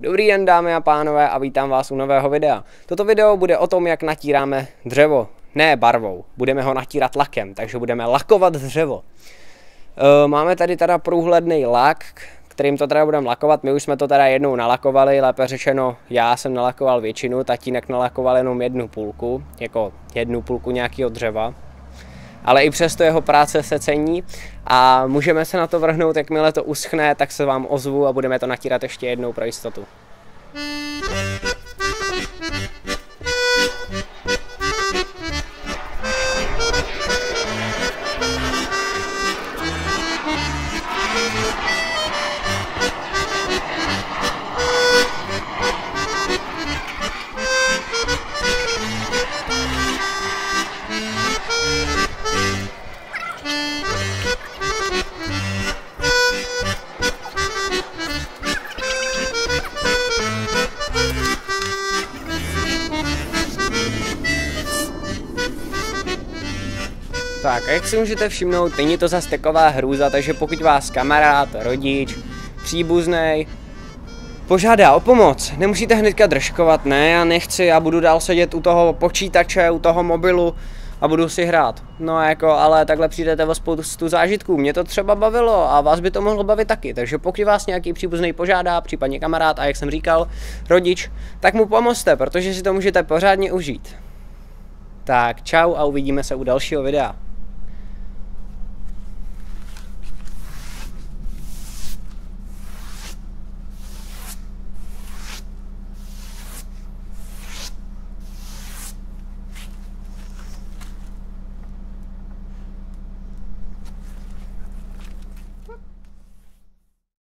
Dobrý den dámy a pánové a vítám vás u nového videa. Toto video bude o tom, jak natíráme dřevo. Ne barvou, budeme ho natírat lakem, takže budeme lakovat dřevo. E, máme tady teda průhledný lak, kterým to teda budeme lakovat. My už jsme to teda jednou nalakovali, lépe řečeno já jsem nalakoval většinu, tatínek nalakoval jenom jednu půlku, jako jednu půlku nějakého dřeva ale i přesto jeho práce se cení a můžeme se na to vrhnout, jakmile to uschne, tak se vám ozvu a budeme to natírat ještě jednou pro jistotu. A jak si můžete všimnout, není to zase taková hrůza, takže pokud vás kamarád, rodič, příbuzný požádá o pomoc, nemusíte hnedka držkovat, ne, já nechci, já budu dál sedět u toho počítače, u toho mobilu a budu si hrát. No jako, ale takhle přijdete o spoustu zážitků, mě to třeba bavilo a vás by to mohlo bavit taky, takže pokud vás nějaký příbuzný požádá, případně kamarád a jak jsem říkal, rodič, tak mu pomozte, protože si to můžete pořádně užít. Tak čau a uvidíme se u dalšího videa.